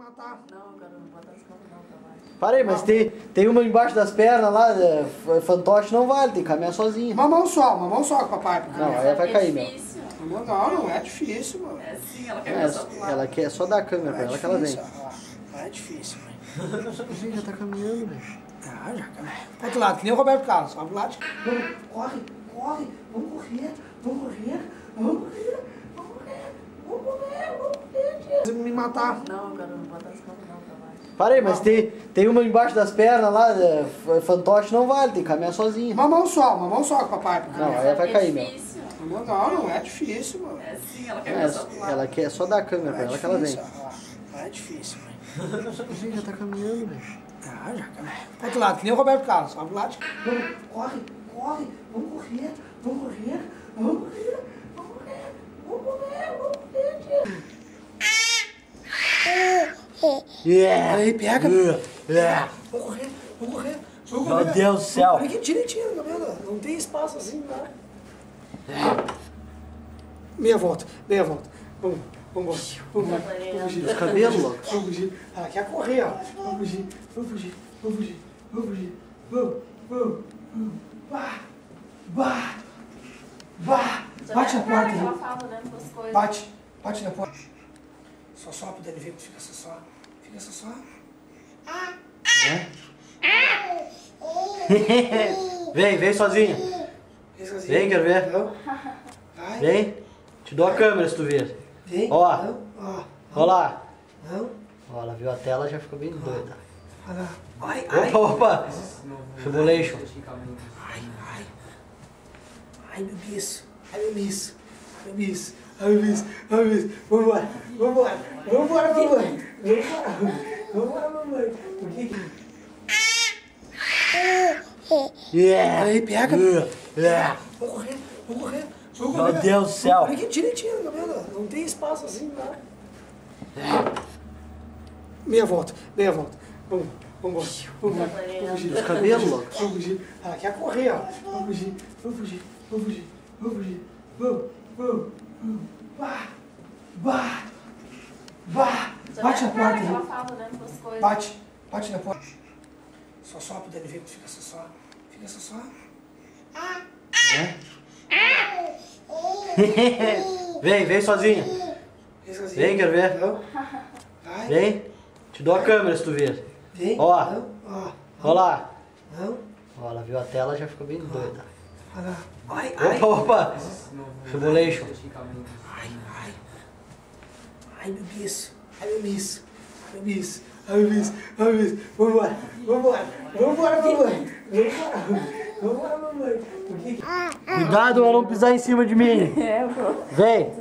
matar. Não, cara, não as costas não pra baixo. Parei, mas tem, tem uma embaixo das pernas lá, é, fantoche não vale, tem que caminhar sozinho. Uma mão só, uma mão só com o papai. porque- Não, aí vai é cair, meu. difícil. Não, não, não é difícil, mano. É assim, ela quer É, só pro lado. ela quer só dar a câmera Não pra é ela que ela vem. difícil, é difícil, mano. Gente, já tá caminhando, velho. Ah, já, cara. Pro outro lado, que nem o Roberto Carlos. Só pro lado. Vamos, corre, corre. Vamos correr, vamos correr, vamos correr, vamos correr, vamos correr. Você me matar. Não, cara, não bota as costas não. Parei, mas tem, tem uma embaixo das pernas lá, é, f- fantoche não vale, tem que caminhar sozinho. Uma mão só, uma mão só com o papai. porque- Não, aí vai é cair, meu. difícil. Não, não, não é difícil, mano. É assim, ela quer É, ver só pro lado. ela quer só dar a câmera pra é ela que ela vem. é difícil, mano. Gente, já tá caminhando, velho. Ah, já. Pro outro lado, que nem o Roberto Carlos. Só pro lado. Vamos, corre, corre. Vamos correr, vamos correr, vamos correr, vamos correr, vamos correr. Yeah! Aí, pega. Yeah! Vamos correr, vamos correr. Vamos Meu correr. Deus do céu! Aqui direitinho, tá vendo? Não tem espaço assim, não. Meia volta, meia volta. Vamos, vamos, vamos, vamos, vamos fugir. Os cabelos. Vamos fugir. Ah, quer correr, ó. Vamos fugir, vamos fugir, vamos fugir, vamos fugir. Vamos, vamos, vamos. Bah, bah, bah. Bate na porta que coisas. Bate, bate na porta. Só Dani ver, fica só Fica só só. vem, vem sozinha. Vem sozinho. Vem, quero ver. Não. Vai. Vem. Te dou a câmera se tu vir. Vem. Ó. Não. Ó. Lá. Não. Ó, ela viu a tela já ficou bem doida. Olha lá. Ai, ai. Opa, opa! Tribulation. Ai, ai. Ai, meu bicho. Ai, meu bicho. Ai, meu bicho. Meu bicho. Ai, meu bicho. Vambora. Vambora. Vambora, mamãe. Vambora. Vambora, mamãe. Por que que... Yeah! Aí, pega. Yeah! Vamos correr. Vamos correr. Vamos Meu correr. Deus do céu! Olha aqui direitinho, tá vendo? Não tem espaço assim, não. Meia volta. Meia volta. Vamos, vamos, vamos. Vamos fugir. Os cabelos. Vamos fugir. Ah, quer correr, ó. Vamos fugir, vamos fugir, vamos fugir, vamos fugir. Vamos, vamos, vamos. Bah, bah, bah. Bate na vai porta que ela fala coisas. Bate, bate na porta. Só só pro Dani ver, fica só só. Fica só só. Vem, vem sozinha. Vem sozinho. Vem, quero ver. Não. Vai. Vem. Te dou a câmera se tu vir. Vem. Ó. Não. Ó. Olha lá. Não. Ó, ela viu a tela já ficou bem doida. Ai, ai. Opa, opa! Tribulation. Ai, ai. Ai, meu bicho. Ai, meu bicho. Ai, meu bicho. Ai, meu bicho. Ai, meu bicho. Vambora. Vambora. Vambora, mamãe. Vambora. Vambora, mamãe. Cuidado pra não pisar em cima de mim. É, pô. Vem.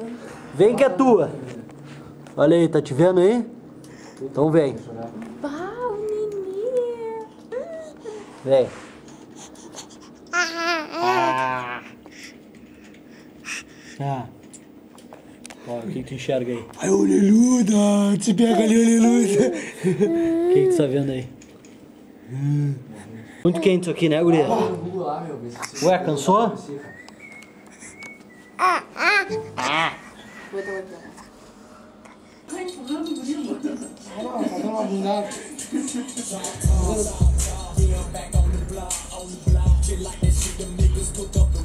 Vem que é tua. Olha aí, tá te vendo aí? Então vem. Vem. Ah. Ó, o que, que tu enxerga aí? Ai, orelhuda. Te pega ali, orelhuda. O que, que tu tá vendo aí? Muito quente isso aqui, né, guria? Ué, cansou? Tá dando uma bundada.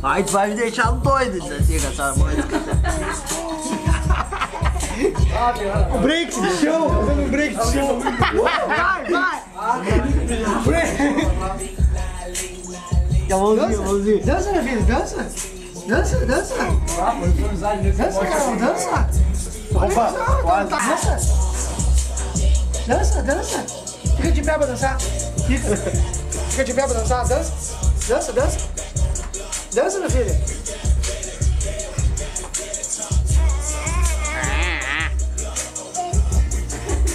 Ai, tu vai me deixar doido isso assim com essa música. O break de chão. Fazendo um break de chão. Vai, vai! Break. A mãozinha, mãozinha. Dança, minha filha. Dança. Dança, dança. Dança, Carol. Dança. Opa, Dança. Dança, dança. Fica de pé pra dançar. Fica. Fica de pé pra dançar. Dança. Dança, dança. Dança, minha filha.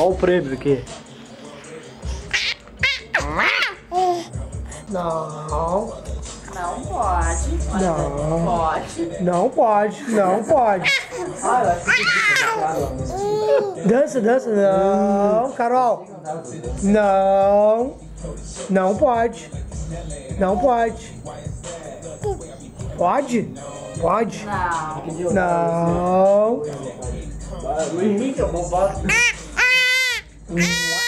Olha o prêmio aqui. Não, Não pode. Não. Pode. não pode, não pode. Dança, dança. Não, Carol. Não. Não pode. Não pode. Pode? Pode. Não. Não. No embora.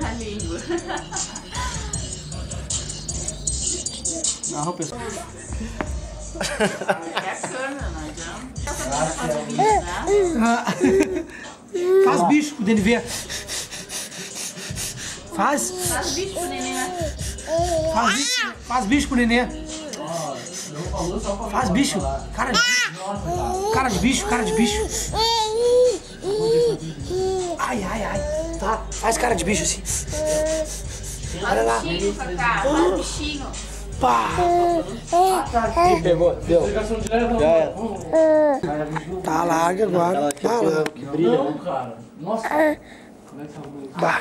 Na língua. Não, pessoal. É a câmera, não né? Faz bicho pro Dene ver. Faz. Faz bicho pro né? Faz. Faz bicho pro nenê. Faz bicho. Cara de bicho. Cara de bicho, cara de bicho. Ai, ai, ai. Tá. Faz cara de bicho assim. Olha lá. Faz bichinho, Cacá. Faz bichinho. Pá. Pegou, deu. Já era. Tá larga agora. Tá lá. Que brilha, né? cara. Nossa. Bah.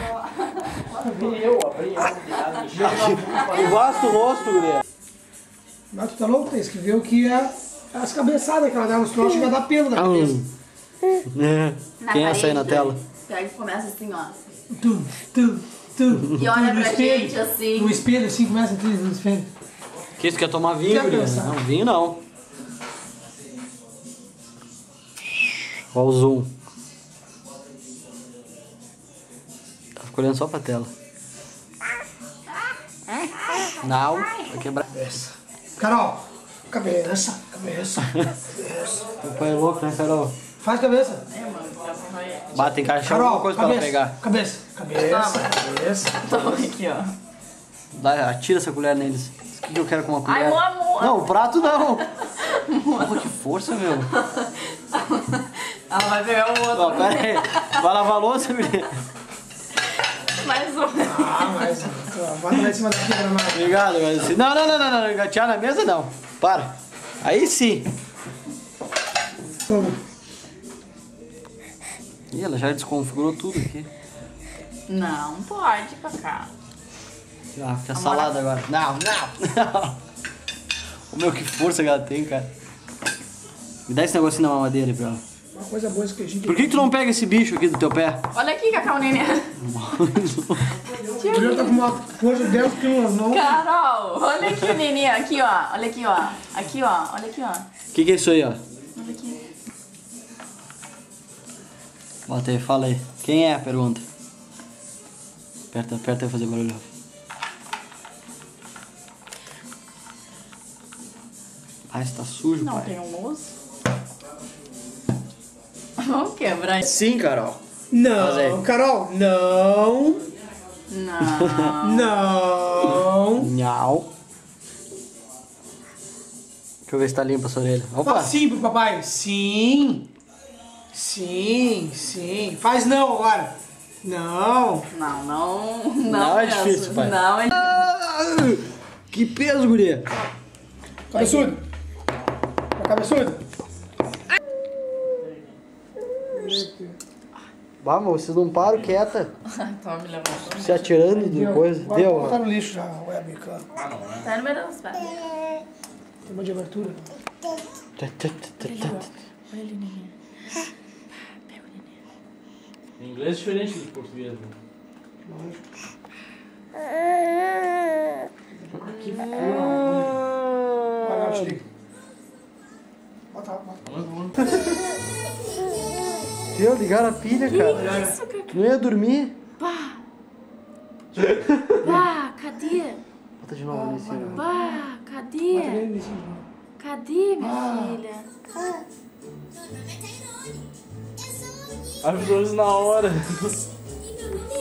Eu gosto do rosto, guria. Mas tu tá louco? Tem que ver o que é as cabeçadas que ela dá nos troços e vai dar pelo na cabeça. Na Quem é essa aí na tela? Pega e começa assim, ó. Tu, tu, tu. E olha No pra espelho. gente assim. No espelho assim, começa a no espelho. Que isso, quer tomar vinho, guria? Não, vinho não. Olha o zoom. Tá olhando só pra tela. Não, vai quebrar. Carol, cabeça, cabeça. Meu pai é louco, né, Carol? Faz cabeça. Bate, tem que achar alguma Carol, coisa pra ela cabeça, pegar. cabeça, cabeça, cabeça. Toma aqui, ó. Dá, atira essa colher neles. Que, eu quero com uma colher? Ai, meu amor. Não, o prato não. Porra, que força, meu. Ela vai pegar o outro. Ó, pera aí. Vai lavar a louça, menina. Mais um. Ah, mas. ó, Bota lá em cima da quebra mais. Obrigado, mas assim. Não, não, não, não, não. Engatear na mesa não. Para. Aí sim. Ih, ela já desconfigurou tudo aqui. Não pode, Cacá. Ah, fica salada agora. Não, não, não. O meu, que força que ela tem, cara. Me dá esse negocinho na mamadeira aí pra ela. Uma coisa boa esse queijinho. Por que, que tu não pega esse bicho aqui do teu pé? Olha aqui, o neném. O Juliano tá com uma força de 10 quilos, não? Carol, olha aqui o neném. Aqui, ó. Olha aqui, ó. Aqui, ó. Olha aqui, ó. O que, que é isso aí, ó? Olha aqui. Bota aí, fala aí. Quem é a pergunta? Aperta, aperta aí fazer barulho. Ah, está sujo, Não pai. tem almoço? Vamos quebrar isso. Sim, Carol. Não, Carol, não, Não. não. Nhau. Deixa eu ver se tá limpa essa orelha. Opa! Faz sim pro papai. Sim. Sim, sim. Faz não agora. Não. Não, não. Não, Não é difícil, pai. Não é Ah, Que peso, guria. Tá cabeçudo? Bah, mas vocês não param quieta, Toma, me levando. se atirando de coisa. Deu, botar ó. no lixo já, o webcam. Tá no meio das pernas. Tem um monte de abertura. Olha ali, neném. Pega o neném. Em inglês é diferente do português. Né? Vai lá. Deu, ligaram a pilha, cara. Isso, Cacá. Não ia dormir? Bah, cadê? Bota de novo ali em cima. Bah, cadê? Cadê, minha filha? As pessoas na hora.